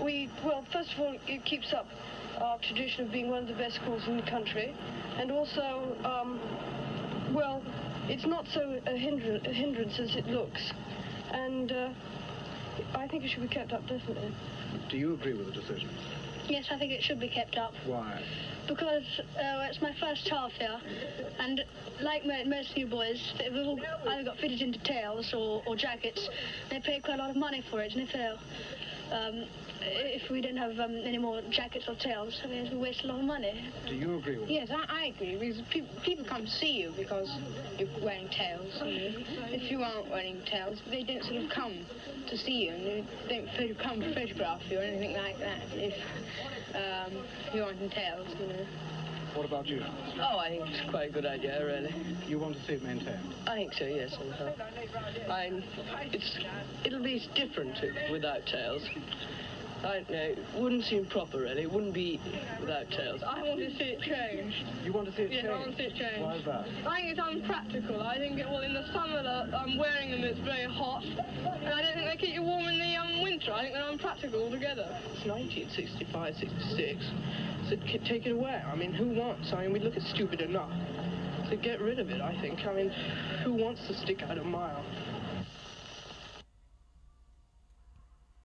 well, first of all, it keeps up our tradition of being one of the best schools in the country. And also, um, well, it's not so a, hindr- a hindrance as it looks. And uh, I think it should be kept up, definitely. Do you agree with the decision? Yes, I think it should be kept up Why? because uh, it's my first half here, and like mo- most new boys, they've all either got fitted into tails or, or jackets. They pay quite a lot of money for it, and if they're um, if we didn't have um, any more jackets or tails, I mean, we waste a lot of money. Do you agree with Yes, I, I agree, because pe- people come to see you because you're wearing tails. You know. If you aren't wearing tails, they don't sort of come to see you, and they don't photo- come to photograph you or anything like that if um, you aren't in tails, you know. What about you? Oh, I think it's quite a good idea, really. You want to see it maintained? I think so, yes. somehow. Uh, I, it's, it'll be different without tails. I don't know, it wouldn't seem proper, really. It wouldn't be without tails. I want to see it change. You want to see it Yes, changed? I want to see it change. Why is that? I think it's unpractical. I think, it, well, in the summer that I'm wearing them, it's very hot. And I don't think they keep you warm in the think they're unpractical altogether. It's 1965, 66. So take it away. I mean, who wants? I mean, we look at stupid enough. So get rid of it, I think. I mean, who wants to stick out a mile?